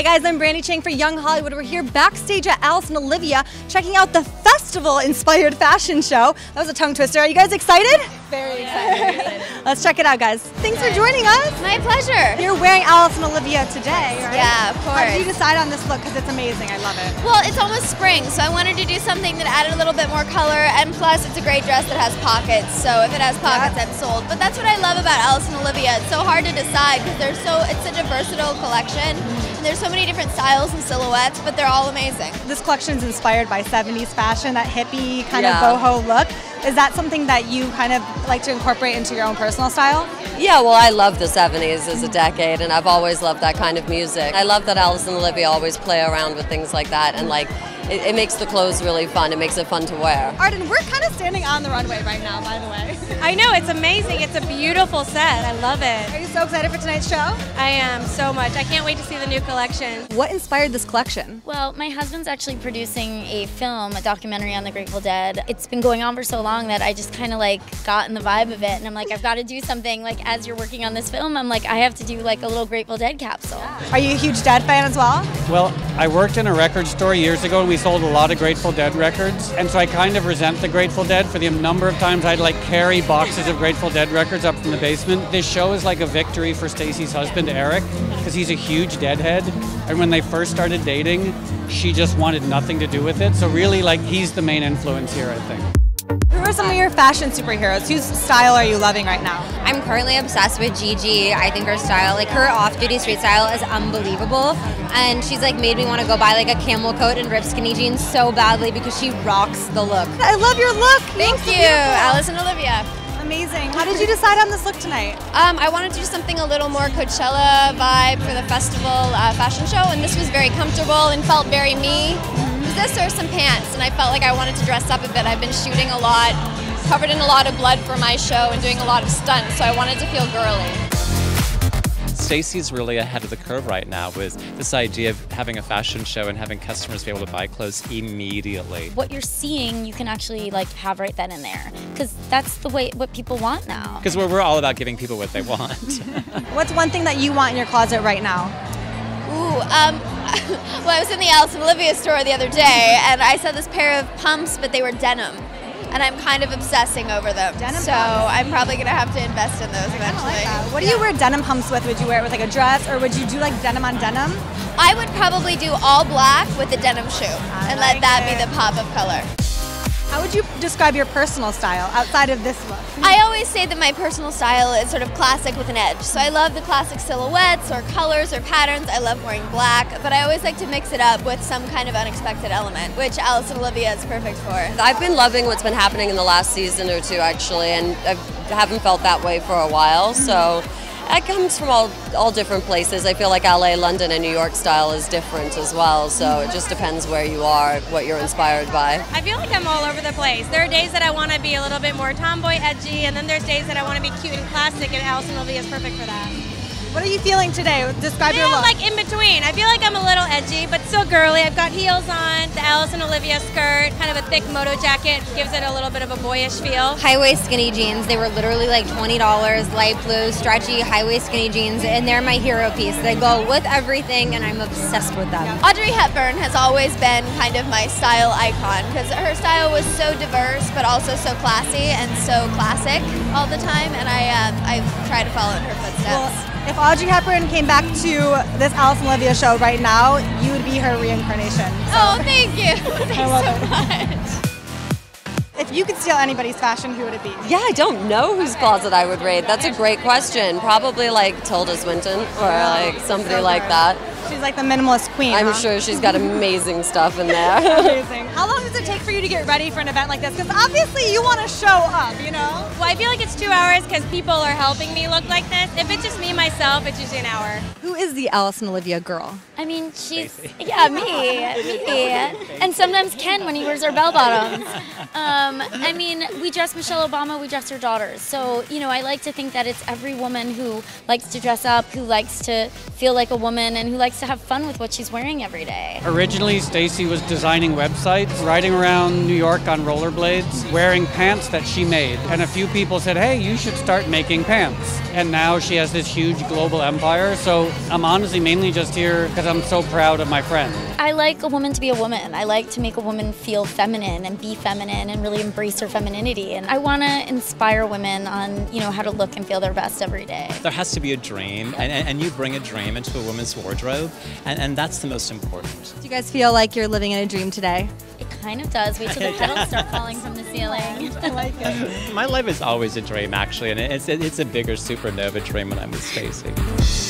Hey guys, I'm Brandi Chang for Young Hollywood. We're here backstage at Alice and Olivia checking out the festival inspired fashion show. That was a tongue twister. Are you guys excited? Very excited. Let's check it out, guys. Thanks for joining us. My pleasure. You're wearing Alice and Olivia today, right? Yeah, of course. How did you decide on this look? Because it's amazing. I love it. Well, it's almost spring, so I wanted to do something that added a little bit more color, and plus, it's a great dress that has pockets. So if it has pockets, I'm sold. But that's what I love about Alice and Olivia. It's so hard to decide because they're so. It's such a versatile collection. And there's so many different styles and silhouettes, but they're all amazing. This collection is inspired by 70s fashion, that hippie kind Yeah. of boho look. Is that something that you kind of like to incorporate into your own personal style? Yeah, well, I love the 70s as a decade, and I've always loved that kind of music. I love that Alice and Olivia always play around with things like that, and like it, it makes the clothes really fun. It makes it fun to wear. Arden, we're kind of standing on the runway right now, by the way. I know, it's amazing. It's a beautiful set. I love it. Are you so excited for tonight's show? I am so much. I can't wait to see the new collection. What inspired this collection? Well, my husband's actually producing a film, a documentary on the Grateful Dead. It's been going on for so long that I just kind of like got in the vibe of it, and I'm like, I've got to do something. Like as you're working on this film, I'm like, I have to do like a little Grateful Dead capsule. Are you a huge Dead fan as well? Well, I worked in a record store years ago and we sold a lot of Grateful Dead records. And so I kind of resent the Grateful Dead for the number of times I'd like carry boxes of Grateful Dead records up from the basement. This show is like a victory for Stacey's husband, Eric, because he's a huge Deadhead. And when they first started dating, she just wanted nothing to do with it. So really, like, he's the main influence here, I think. Are some of your fashion superheroes? Whose style are you loving right now? I'm currently obsessed with Gigi. I think her style, like her off-duty street style, is unbelievable, and she's like made me want to go buy like a camel coat and rip skinny jeans so badly because she rocks the look. I love your look. Thank you, beautiful. Alice and Olivia. Amazing. How did you decide on this look tonight? Um, I wanted to do something a little more Coachella vibe for the festival uh, fashion show, and this was very comfortable and felt very me. It was This or some pants, and I felt like I wanted to dress up a bit. I've been shooting a lot, covered in a lot of blood for my show, and doing a lot of stunts, so I wanted to feel girly. Stacey's really ahead of the curve right now with this idea of having a fashion show and having customers be able to buy clothes immediately. What you're seeing, you can actually like have right then and there, because that's the way what people want now. Because we're, we're all about giving people what they want. What's one thing that you want in your closet right now? Ooh, um, well, I was in the Alice and Olivia store the other day, and I saw this pair of pumps, but they were denim. And I'm kind of obsessing over them. Denim so pumps. I'm probably going to have to invest in those eventually. What do you wear denim pumps with? Would you wear it with like a dress or would you do like denim on denim? I would probably do all black with a denim shoe and let that it. be the pop of color. How would you describe your personal style outside of this look? I always say that my personal style is sort of classic with an edge. So I love the classic silhouettes or colors or patterns. I love wearing black, but I always like to mix it up with some kind of unexpected element, which Alice and Olivia is perfect for. I've been loving what's been happening in the last season or two, actually, and I haven't felt that way for a while. So mm-hmm. It comes from all, all different places. I feel like LA, London, and New York style is different as well. So it just depends where you are, what you're inspired by. I feel like I'm all over the place. There are days that I want to be a little bit more tomboy edgy, and then there's days that I want to be cute and classic, and and Olivia is perfect for that. What are you feeling today? Describe your feel look. like in between. I feel like I'm a little edgy, but still girly. I've got heels on, the Alice and Olivia skirt, kind of a thick moto jacket, gives it a little bit of a boyish feel. High waist skinny jeans. They were literally like twenty dollars, light blue, stretchy high waist skinny jeans, and they're my hero piece. They go with everything, and I'm obsessed with them. Audrey Hepburn has always been kind of my style icon because her style was so diverse but also so classy and so classic all the time, and I um, I try to follow in her footsteps. Well, if Audrey Hepburn came back to this Alice and Olivia show right now, you would be her reincarnation. oh, thank you. Thanks love so it. much. If you could steal anybody's fashion, who would it be? Yeah, I don't know whose closet I would raid. That's a great question. Probably like Tilda Swinton or like somebody So like that. She's like the minimalist queen. I'm huh? sure she's got amazing stuff in there. Amazing. How long does it take for you to get ready for an event like this? Because obviously you want to show up, you know? Well, I feel like it's two hours because people are helping me look like this. If it's just me myself, it's usually an hour. Who is the Alice and Olivia girl? I mean, she's yeah, me, me, and sometimes Ken when he wears our bell bottoms. Um, I mean, we dress Michelle Obama, we dress her daughters. So you know, I like to think that it's every woman who likes to dress up, who likes to feel like a woman, and who likes to have fun with what she's wearing every day. Originally, Stacey was designing websites, riding around New York on rollerblades, wearing pants that she made. And a few people said, hey, you should start making pants. And now she has this huge global empire. So I'm honestly mainly just here because I'm so proud of my friend. I like a woman to be a woman. I like to make a woman feel feminine and be feminine and really embrace her femininity. And I want to inspire women on, you know, how to look and feel their best every day. There has to be a dream, and, and you bring a dream into a woman's wardrobe, and, and that's the most important. Do you guys feel like you're living in a dream today? It kind of does. Wait till the petals start falling from the ceiling. I like it. My life is always a dream, actually, and it's, it's a bigger supernova dream when I'm with Stacey.